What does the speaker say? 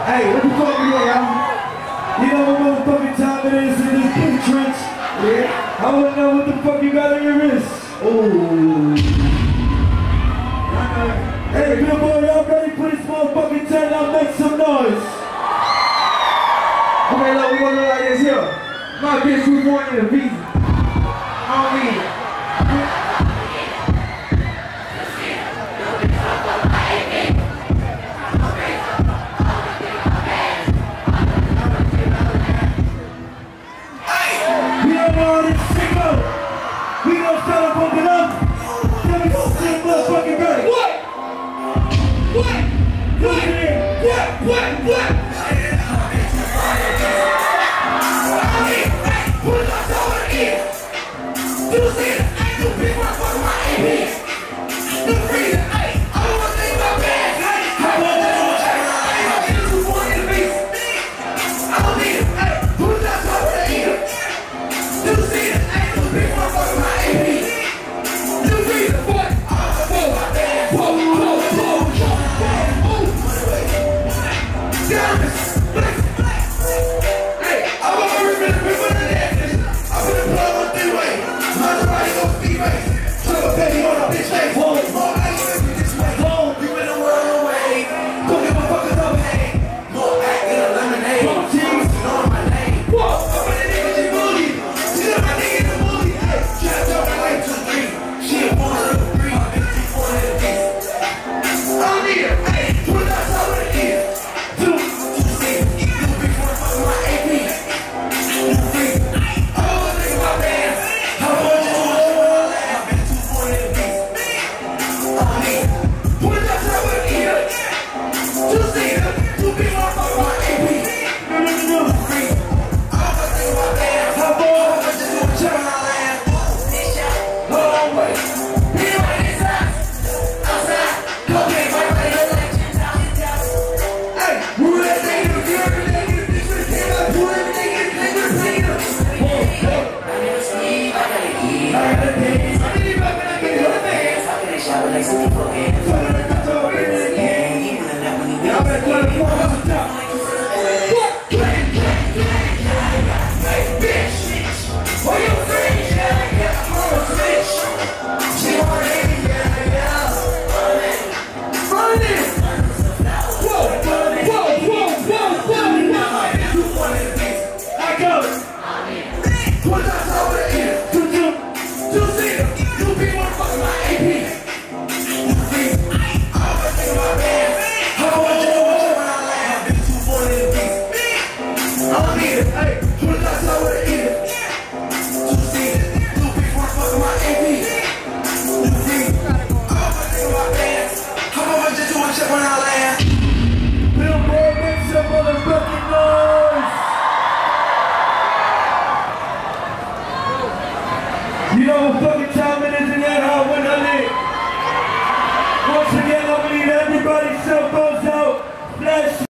Hey, what the fuck we y'all? You know what motherfucking time it is in this pink trench? Yeah. I wanna know what the fuck you got on your wrist. Ooh. Hey, Billboard, y'all ready for this motherfucking turn out? Make some noise. Okay, look, we gonna look like this here. My bitch was born in a visa. I don't need it. hands. You pick one for my enemies. Billboard,